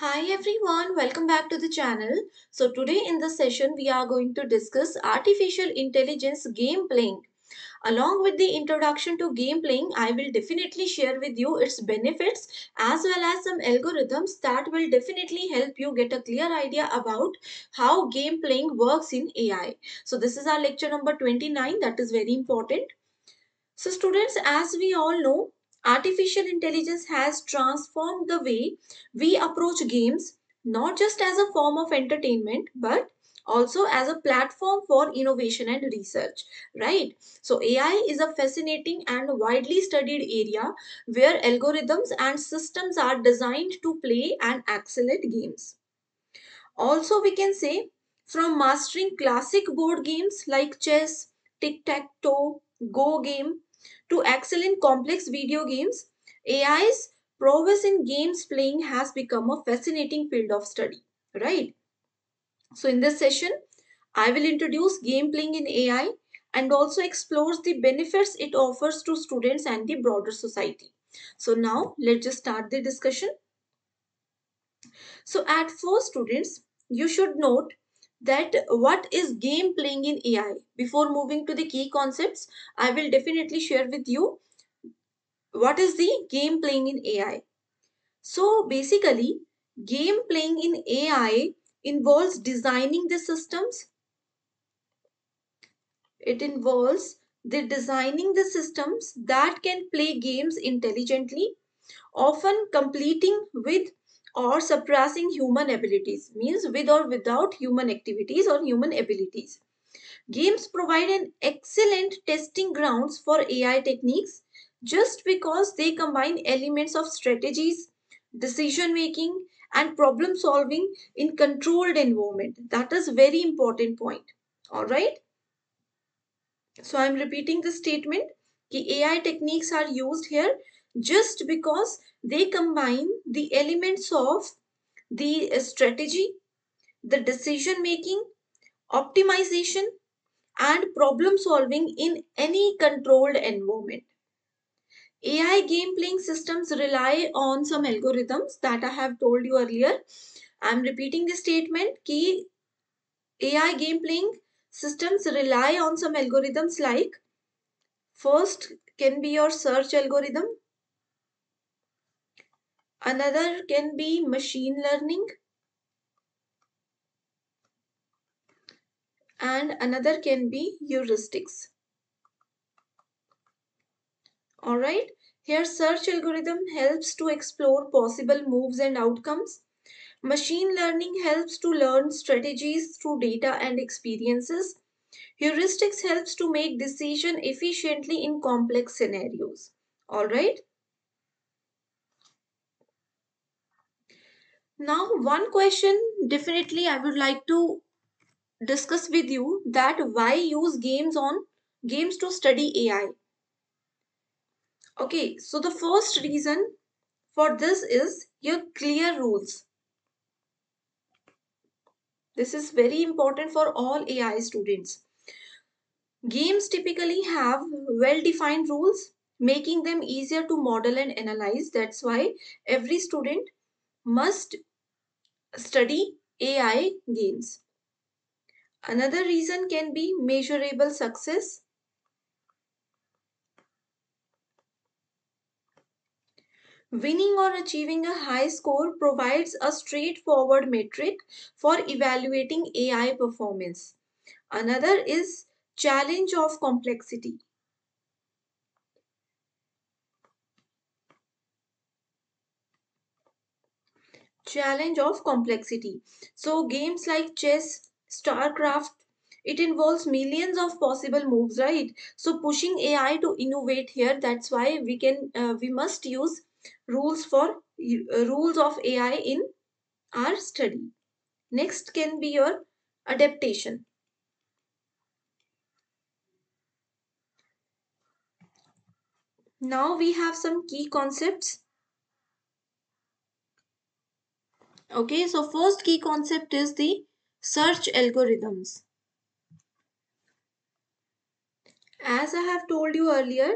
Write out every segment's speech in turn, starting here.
Hi everyone, welcome back to the channel. So today in the session we are going to discuss artificial intelligence game playing. Along with the introduction to game playing, I will definitely share with you its benefits as well as some algorithms that will definitely help you get a clear idea about how game playing works in AI. So this is our lecture number 29 that is very important. So students, as we all know, artificial intelligence has transformed the way we approach games, not just as a form of entertainment, but also as a platform for innovation and research, right? So AI is a fascinating and widely studied area where algorithms and systems are designed to play and accelerate games. Also, we can say from mastering classic board games like chess, tic-tac-toe, Go game to excel in complex video games, AI's prowess in games playing has become a fascinating field of study, right? So in this session, I will introduce game playing in AI and also explores the benefits it offers to students and the broader society. So now let's just start the discussion. So at first students, you should note that what is game playing in AI. Before moving to the key concepts, I will definitely share with you what is the game playing in AI. So basically, game playing in AI involves designing the systems. It involves the designing the systems that can play games intelligently, often completing with or suppressing human abilities means with or without human activities or human abilities. Games provide an excellent testing grounds for ai techniques just because they combine elements of strategies decision making and problem solving in controlled environment. That is very important point. All right? So i'm repeating the statement ai techniques are used here just because they combine the elements of the uh, strategy, the decision making, optimization, and problem solving in any controlled environment. AI game playing systems rely on some algorithms that I have told you earlier. I'm repeating the statement key AI game playing systems rely on some algorithms like first can be your search algorithm, another can be machine learning, and another can be heuristics. Alright, here search algorithm helps to explore possible moves and outcomes. Machine learning helps to learn strategies through data and experiences. Heuristics helps to make decision efficiently in complex scenarios. Alright. Now one question definitely I would like to discuss with you that why use games on games to study AI. Okay, so the first reason for this is your clear rules. This is very important for all AI students. Games typically have well-defined rules, making them easier to model and analyze. That's why every student must study AI games. Another reason can be measurable success. Winning or achieving a high score provides a straightforward metric for evaluating AI performance. Another is challenge of complexity. Challenge of complexity. So games like chess, StarCraft, it involves millions of possible moves, right? So pushing AI to innovate here. That's why we can uh, we must use rules for uh, rules of AI in our study. Next can be your adaptation. Now we have some key concepts. Okay, so first key concept is the search algorithms. As I have told you earlier,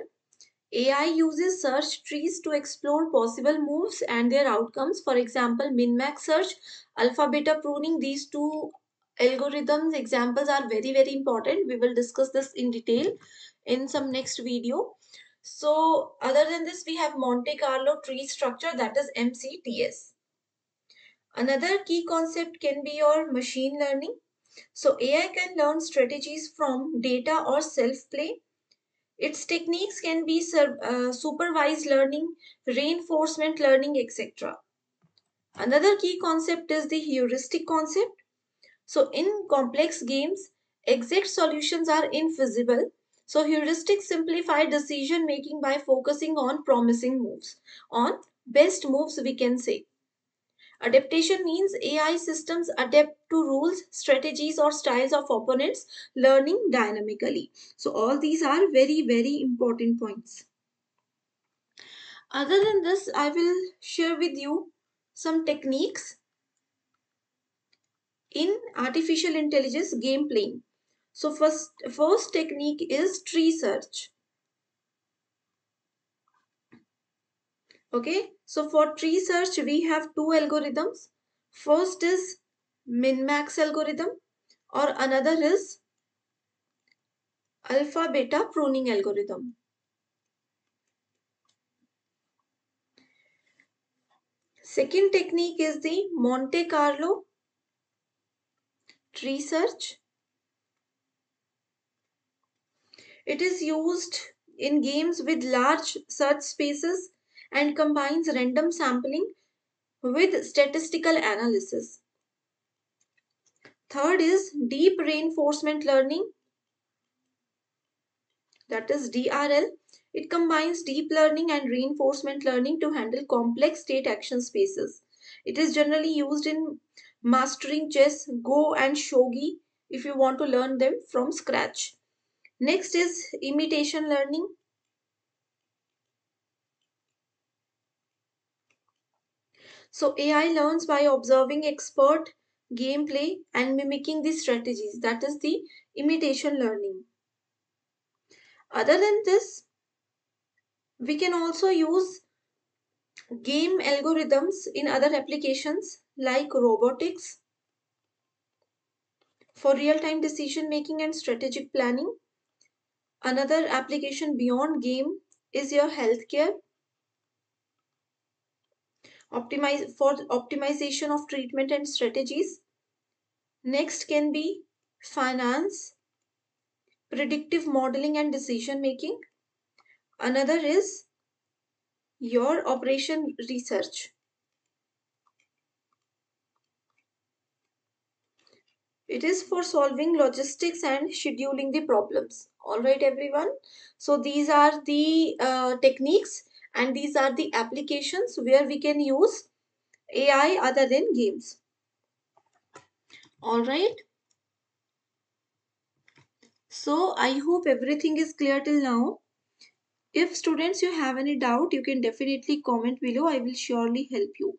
AI uses search trees to explore possible moves and their outcomes. For example, min-max search, alpha beta pruning, these two algorithms examples are very very important. We will discuss this in detail in some next video. So other than this, we have Monte Carlo tree structure that is MCTS. Another key concept can be your machine learning. So AI can learn strategies from data or self-play. Its techniques can be uh, supervised learning, reinforcement learning, etc. Another key concept is the heuristic concept. So in complex games, exact solutions are invisible. So heuristics simplify decision making by focusing on promising moves, on best moves we can say. Adaptation means AI systems adapt to rules, strategies, or styles of opponents, learning dynamically. So, all these are very, very important points. Other than this, I will share with you some techniques in artificial intelligence game playing. So, first, first technique is tree search. Okay, so for tree search, we have two algorithms. First is min-max algorithm or another is alpha beta pruning algorithm. Second technique is the Monte Carlo tree search. It is used in games with large search spaces and combines random sampling with statistical analysis. Third is deep reinforcement learning, that is DRL. It combines deep learning and reinforcement learning to handle complex state action spaces. It is generally used in mastering chess, Go, and Shogi if you want to learn them from scratch. Next is imitation learning. So AI learns by observing expert gameplay and mimicking the strategies. That is the imitation learning. Other than this, we can also use game algorithms in other applications like robotics for real-time decision making and strategic planning. Another application beyond game is your healthcare optimize for optimization of treatment and strategies. Next can be finance, predictive modeling and decision making. Another is your operation research. It is for solving logistics and scheduling the problems. All right, everyone. So these are the uh, techniques and these are the applications where we can use AI other than games. All right. So I hope everything is clear till now. If students you have any doubt, you can definitely comment below. I will surely help you.